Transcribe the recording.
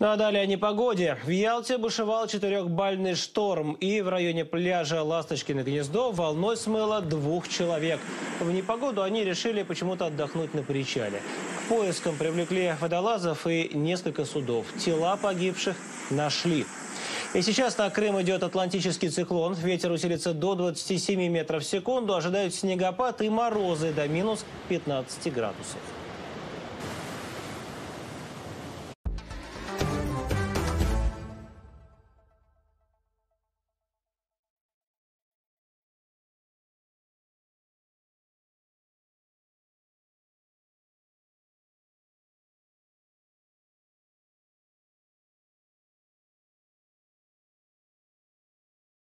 Ну а далее о непогоде. В Ялте бушевал четырехбальный шторм, и в районе пляжа Ласточкино гнездо волной смыло двух человек. В непогоду они решили почему-то отдохнуть на причале. К поискам привлекли водолазов и несколько судов. Тела погибших нашли. И сейчас на Крым идет атлантический циклон. Ветер усилится до 27 метров в секунду. Ожидают снегопад и морозы до минус 15 градусов.